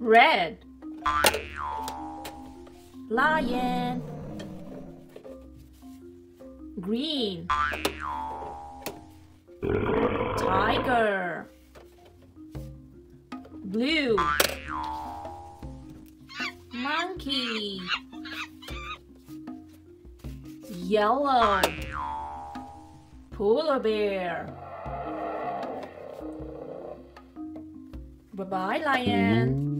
Red. Lion. Green. Tiger. Blue. Monkey. Yellow. Polar bear. Bye-bye, lion.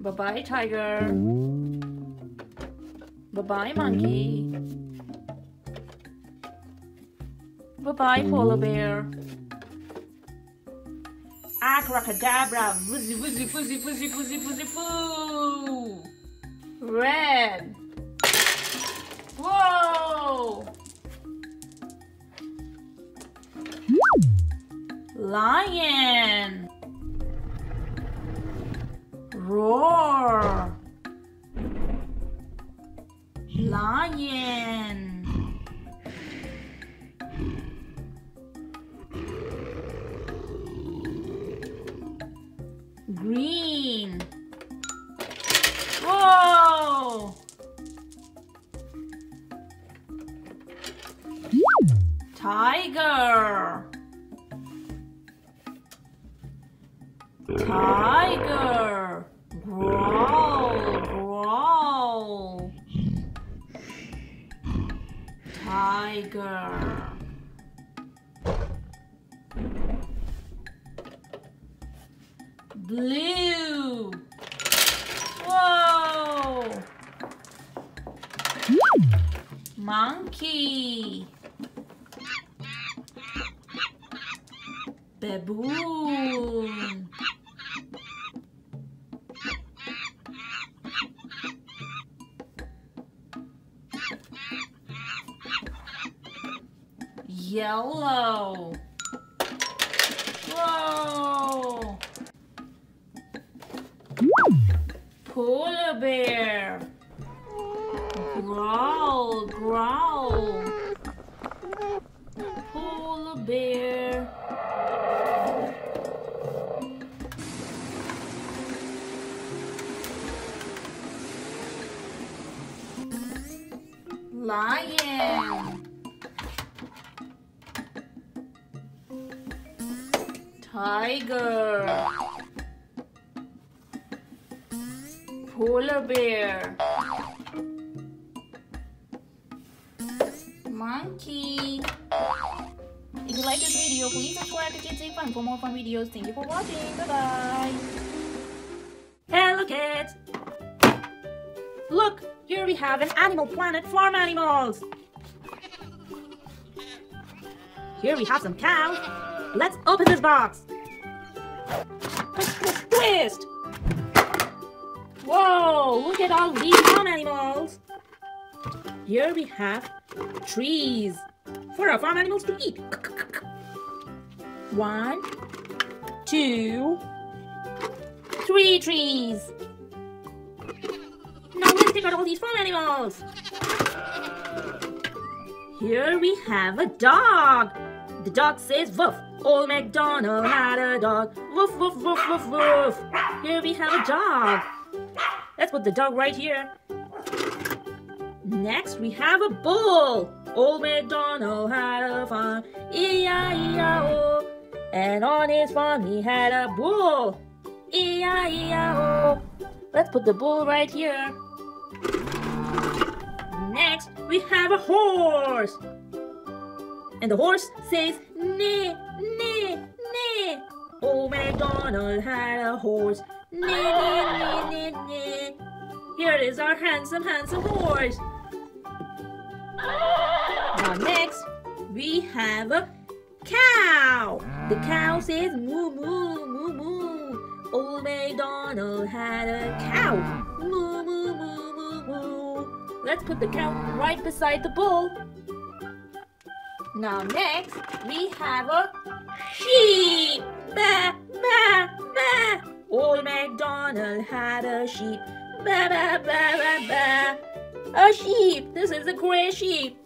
Bye-bye, tiger. Bye-bye, monkey. Bye-bye, polar bear. Abracadabra, woozy, woozy, fuzzy, fuzzy, fuzzy, fuzzy, foo. Red. Whoa. Lion. Green. Whoa. Tiger. Tiger. Growl, growl. Tiger. Blue. Whoa. Monkey. Baboon. Yellow. Bear. Growl, growl. Polar bear. Lion. Tiger. Polar bear. Monkey. If you like this video, please subscribe to Kids Fun for more fun videos. Thank you for watching. Bye-bye. Hello, kids. Look, here we have an Animal Planet farm animals. Here we have some cows. Let's open this box. Twist, twist, twist. Whoa, look at all these farm animals. Here we have trees for our farm animals to eat. One, two, three trees. Now let's take out all these farm animals. Here we have a dog. The dog says woof. Old MacDonald had a dog. Woof, woof, woof, woof, woof. Here we have a dog. Let's put the dog right here. Next, we have a bull. Old MacDonald had a farm. E-I-E-I-O. And on his farm, he had a bull. E-I-E-I-O. Let's put the bull right here. Next, we have a horse. And the horse says, neigh, neigh, neigh. Old MacDonald had a horse. Here is our handsome, handsome horse. Now next, we have a cow. The ah. cow says moo, moo, moo, moo. Old MacDonald had a cow. Ah. Moo, moo, moo, moo, moo. Let's put the cow right beside the bull. Now next, we have a sheep. Ba, ba, ba. Old MacDonald had a sheep. Ba, ba, ba, ba, ba. A sheep. This is a gray sheep.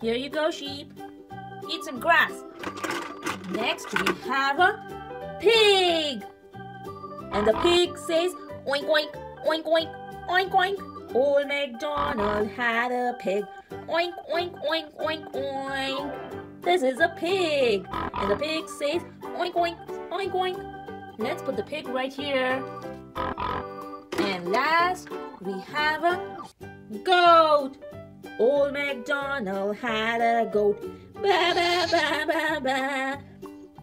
Here you go, sheep. Eat some grass. Next, we have a pig. And the pig says, oink oink, oink oink, oink oink. Old MacDonald had a pig. Oink oink, oink oink, oink. This is a pig. And the pig says, oink oink, oink oink. Let's put the pig right here. And last, we have a goat. Old MacDonald had a goat. Ba ba ba ba ba.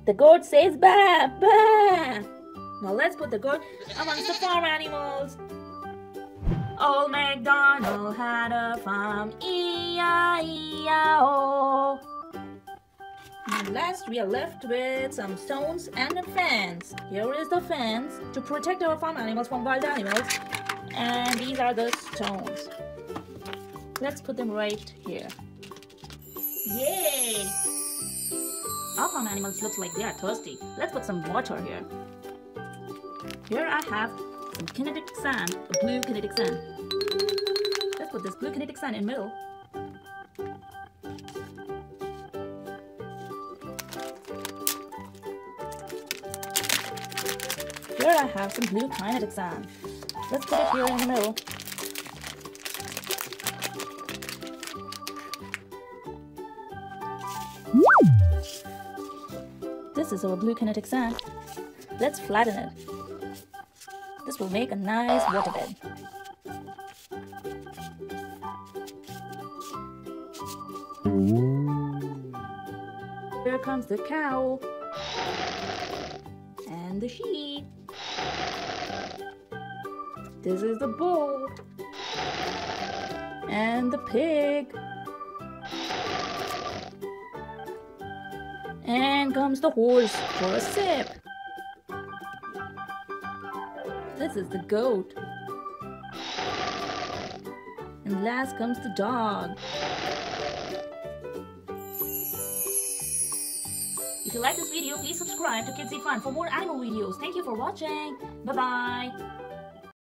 The goat says ba ba. Now let's put the goat amongst the farm animals. Old MacDonald had a farm, E-I-E-I-O. And last we are left with some stones and a fence. Here is the fence to protect our farm animals from wild animals. And these are the stones. Let's put them right here. Yay! Our farm animals looks like they are thirsty. Let's put some water here. Here I have some kinetic sand, a blue kinetic sand. Let's put this blue kinetic sand in middle. Here I have some blue kinetic sand. Let's put it here in the middle. This is our blue kinetic sand. Let's flatten it. This will make a nice waterbed. Here comes the cow. And the sheep. This is the bull. And the pig. And comes the horse for a sip. This is the goat. And last comes the dog. If you like this video, please subscribe to Kidsy Fun for more animal videos. Thank you for watching. Bye-bye.